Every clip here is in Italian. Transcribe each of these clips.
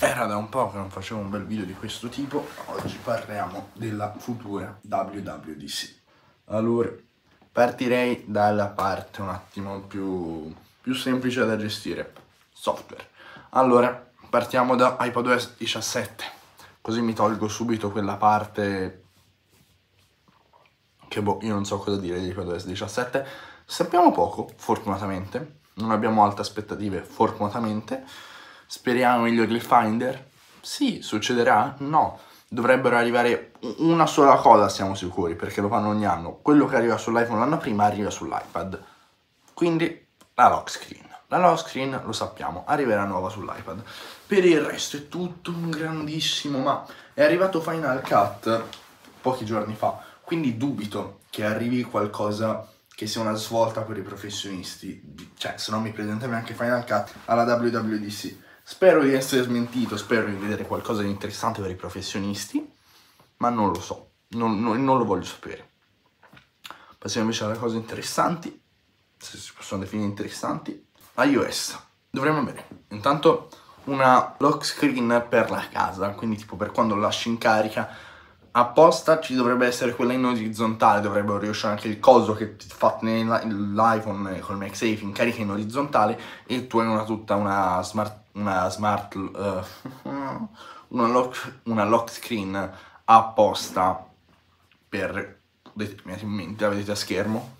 Era da un po' che non facevo un bel video di questo tipo, oggi parliamo della futura WWDC. Allora, partirei dalla parte un attimo più, più semplice da gestire, software. Allora, partiamo da iPadOS 17, così mi tolgo subito quella parte che boh, io non so cosa dire di iPadOS 17. Sappiamo poco, fortunatamente, non abbiamo alte aspettative, fortunatamente Speriamo migliori il Finder? Sì, succederà? No. Dovrebbero arrivare una sola cosa, siamo sicuri, perché lo fanno ogni anno. Quello che arriva sull'iPhone l'anno prima arriva sull'iPad. Quindi la lock screen. La lock screen lo sappiamo, arriverà nuova sull'iPad. Per il resto è tutto un grandissimo, ma è arrivato Final Cut pochi giorni fa, quindi dubito che arrivi qualcosa che sia una svolta per i professionisti. Cioè, se non mi presenterai anche Final Cut alla WWDC Spero di essere smentito, spero di vedere qualcosa di interessante per i professionisti, ma non lo so, non, non, non lo voglio sapere. Passiamo invece alle cose interessanti, se si possono definire interessanti. iOS, dovremmo avere intanto una lock screen per la casa, quindi tipo per quando lasci in carica apposta ci dovrebbe essere quella in orizzontale, dovrebbero riuscire anche il coso che fa nell'iPhone col MagSafe in carica in orizzontale e tu hai una, tutta una smart, una smart uh, una, lock, una lock screen apposta per determinati la vedete a schermo.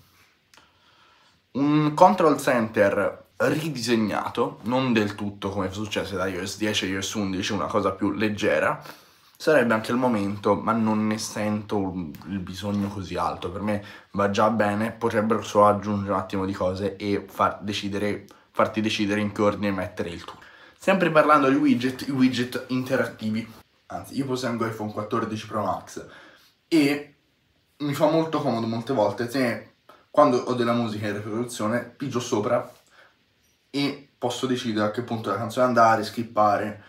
Un control center ridisegnato, non del tutto come è successo da iOS 10 e iOS 11, una cosa più leggera, sarebbe anche il momento, ma non ne sento il bisogno così alto. Per me va già bene, potrebbero solo aggiungere un attimo di cose e far decidere, farti decidere in che ordine mettere il tuo. Sempre parlando di widget, i widget interattivi. Anzi, io posseggo iPhone 14 Pro Max e mi fa molto comodo molte volte se quando ho della musica in riproduzione pigio sopra e posso decidere a che punto della canzone andare, skippare.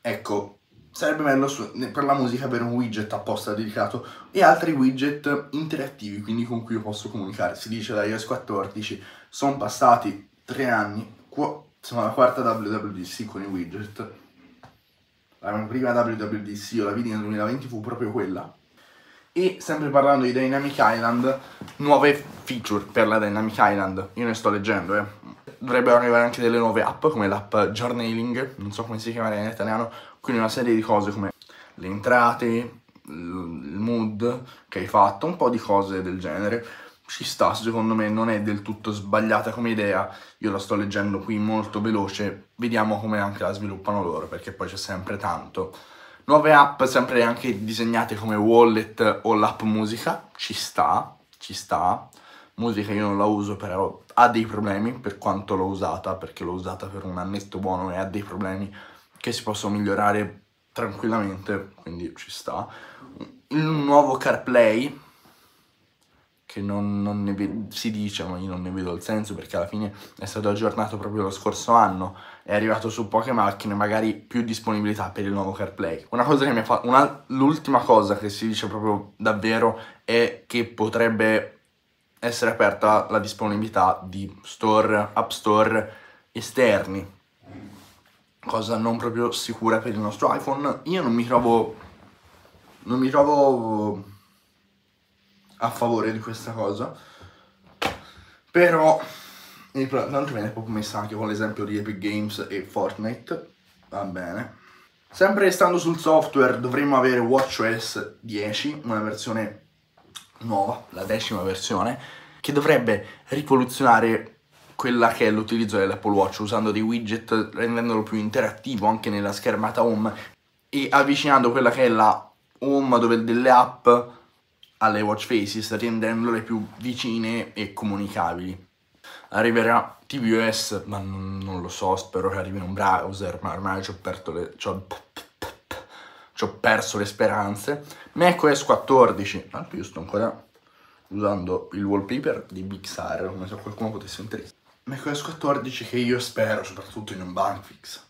Ecco, sarebbe bello su, per la musica avere un widget apposta dedicato e altri widget interattivi, quindi con cui io posso comunicare. Si dice da iOS 14, sono passati tre anni, siamo alla quarta WWDC con i widget. La prima WWDC, io la vidi nel 2020, fu proprio quella. E sempre parlando di Dynamic Island, nuove feature per la Dynamic Island. Io ne sto leggendo, eh. Dovrebbero arrivare anche delle nuove app, come l'app Journaling, non so come si chiama in italiano, quindi una serie di cose come le entrate, il mood che hai fatto, un po' di cose del genere. Ci sta, secondo me non è del tutto sbagliata come idea, io la sto leggendo qui molto veloce, vediamo come anche la sviluppano loro, perché poi c'è sempre tanto. Nuove app sempre anche disegnate come wallet o l'app musica, ci sta, ci sta. Musica io non la uso, però ha dei problemi per quanto l'ho usata, perché l'ho usata per un annetto buono e ha dei problemi che si possono migliorare tranquillamente, quindi ci sta. Il nuovo CarPlay, che non, non ne si dice, ma io non ne vedo il senso perché alla fine è stato aggiornato proprio lo scorso anno, è arrivato su poche macchine, magari più disponibilità per il nuovo CarPlay. Una cosa che mi ha fatto, l'ultima cosa che si dice proprio davvero è che potrebbe essere aperta la disponibilità di store, app store esterni cosa non proprio sicura per il nostro iPhone. Io non mi trovo, non mi trovo a favore di questa cosa, però tanto viene proprio messa anche con l'esempio di Epic Games e Fortnite, va bene. Sempre stando sul software dovremmo avere WatchOS 10, una versione nuova, la decima versione, che dovrebbe rivoluzionare quella che è l'utilizzo dell'Apple Watch usando dei widget rendendolo più interattivo anche nella schermata home e avvicinando quella che è la home dove delle app alle watch faces rendendole più vicine e comunicabili. Arriverà tvOS, ma non, lo so, spero che arrivi in un browser, ma ormai ci ho, le, ci ho, perso le speranze. macOS 14, ah, io sto ancora usando il wallpaper di Bixar, come se qualcuno potesse interessare macOS 14 che io spero, soprattutto in un bug fix.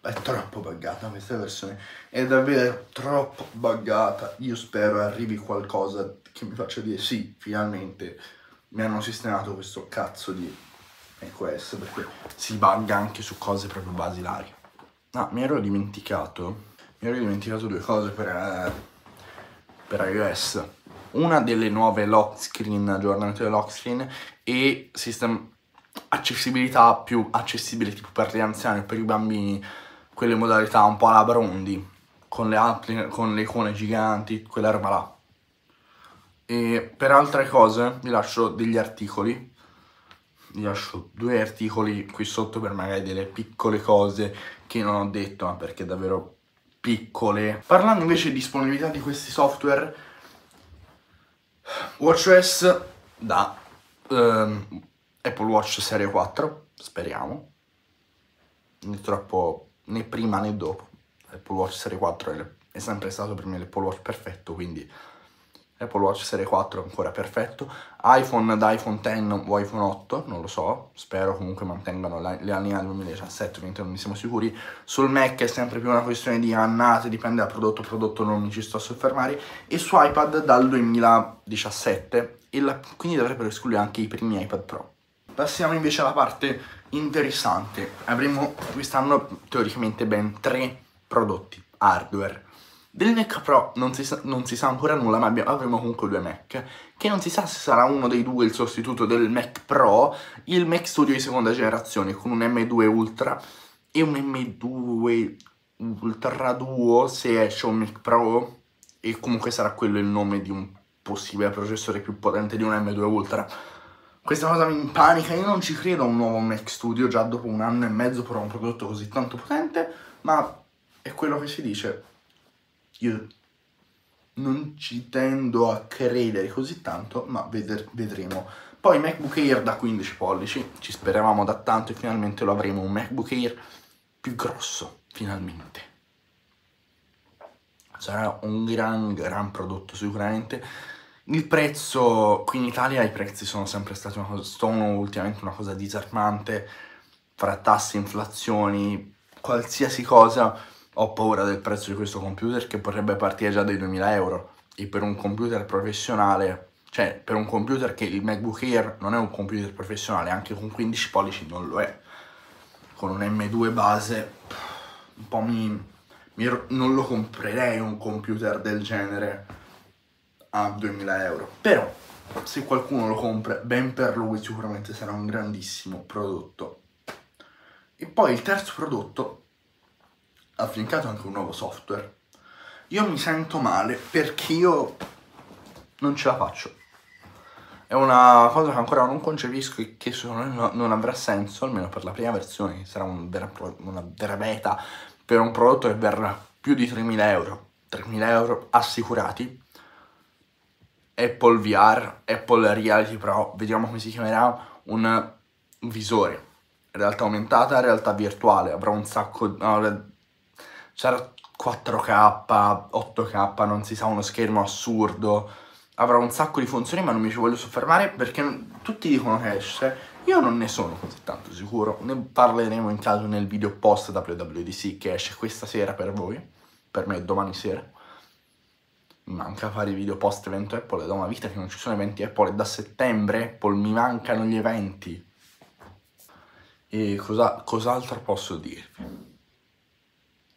È troppo buggata questa versione, è davvero troppo buggata. Io spero arrivi qualcosa che mi faccia dire sì, finalmente mi hanno sistemato questo cazzo di macOS perché si bugga anche su cose proprio basilari. Ah, mi ero dimenticato. Mi ero dimenticato due cose per, eh, per iOS. Una delle nuove lock screen, aggiornamento del lock screen e system accessibilità più accessibile tipo per gli anziani, per i bambini, quelle modalità un po' alla Brondi, con le, app, con le icone giganti, quella roba là. E per altre cose vi lascio degli articoli vi lascio due articoli qui sotto per magari delle piccole cose che non ho detto, ma perché davvero piccole. Parlando invece di disponibilità di questi software, WatchOS da um, Apple Watch Serie 4, speriamo, né troppo né prima né dopo. Apple Watch Serie 4 è sempre stato per me l'Apple Watch perfetto, quindi Apple Watch Serie 4 ancora perfetto, iPhone da iPhone 10 o iPhone 8, non lo so, spero comunque mantengano la, le anni 2017, ovviamente non ne siamo sicuri. Sul Mac è sempre più una questione di annate, dipende da prodotto prodotto, non mi ci sto a soffermare, e su iPad dal 2017, la, quindi dovrebbero escludere anche i primi iPad Pro. Passiamo invece alla parte interessante, avremo quest'anno teoricamente ben tre prodotti hardware. Del Mac Pro non si, sa, non si sa ancora nulla, ma abbiamo, avremo comunque due Mac, che non si sa se sarà uno dei due il sostituto del Mac Pro, il Mac Studio di seconda generazione con un M2 Ultra e un M2 Ultra Duo se esce un Mac Pro. E comunque sarà quello il nome di un possibile processore più potente di un M2 Ultra. Questa cosa mi impanica, io non ci credo a un nuovo Mac Studio già dopo un anno e mezzo per un prodotto così tanto potente, ma è quello che si dice io non ci tendo a credere così tanto, ma veder, vedremo. Poi MacBook Air da 15 pollici, ci speravamo da tanto e finalmente lo avremo, un MacBook Air più grosso, finalmente. Sarà un gran, gran prodotto sicuramente. Il prezzo, qui in Italia i prezzi sono sempre stati una cosa, sono ultimamente una cosa disarmante, fra tasse, inflazioni, qualsiasi cosa ho paura del prezzo di questo computer che potrebbe partire già dai 2000 euro. E per un computer professionale, cioè per un computer che il MacBook Air non è un computer professionale, anche con 15 pollici non lo è, con un M2 base un po' mi, mi non lo comprerei un computer del genere a 2000 euro, però se qualcuno lo compra ben per lui sicuramente sarà un grandissimo prodotto. E poi il terzo prodotto affiancato anche un nuovo software. Io mi sento male perché io non ce la faccio. È una cosa che ancora non concepisco e che secondo me non avrà senso, almeno per la prima versione, che sarà un vera, una vera beta per un prodotto che verrà più di 3.000 euro. 3.000 euro assicurati. Apple VR, Apple Reality Pro, vediamo come si chiamerà, un visore. Realtà aumentata, realtà virtuale, avrà un sacco... No, c'era 4K, 8K, non si sa, uno schermo assurdo, avrà un sacco di funzioni ma non mi ci voglio soffermare perché tutti dicono che esce, io non ne sono così tanto sicuro, ne parleremo in caso nel video post WWDC che esce questa sera per voi, per me domani sera. Manca fare video post evento Apple, è da una vita che non ci sono eventi Apple, è da settembre Apple, mi mancano gli eventi. E cosa, cos'altro posso dirvi?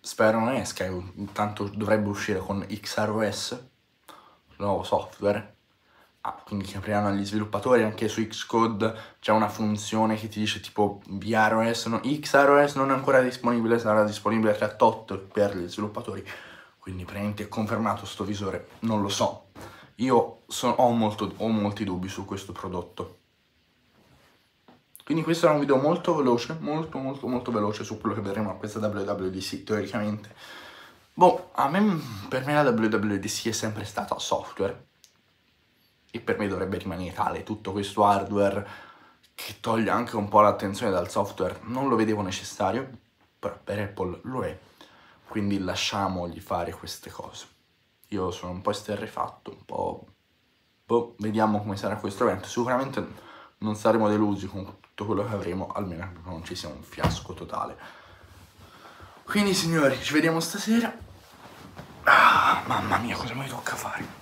spero non esca, intanto dovrebbe uscire con XROS, nuovo software. Ah, quindi che apriranno agli sviluppatori anche su Xcode c'è una funzione che ti dice tipo VROS, no, XROS non è ancora disponibile, sarà disponibile tra tot per gli sviluppatori. Quindi praticamente è confermato sto visore, non lo so. Io so, ho, molto, ho molti dubbi su questo prodotto. Quindi questo era un video molto veloce, molto molto molto veloce su quello che vedremo a questa WWDC teoricamente. Boh, me, per me la WWDC è sempre stata software e per me dovrebbe rimanere tale, tutto questo hardware che toglie anche un po' l'attenzione dal software non lo vedevo necessario, però per Apple lo è, quindi lasciamogli fare queste cose. Io sono un po' esterrefatto, un po'... Boh, vediamo come sarà questo evento, sicuramente non saremo delusi con tutto quello che avremo, almeno che non ci sia un fiasco totale. Quindi signori, ci vediamo stasera. Ah, mamma mia, cosa mi tocca fare?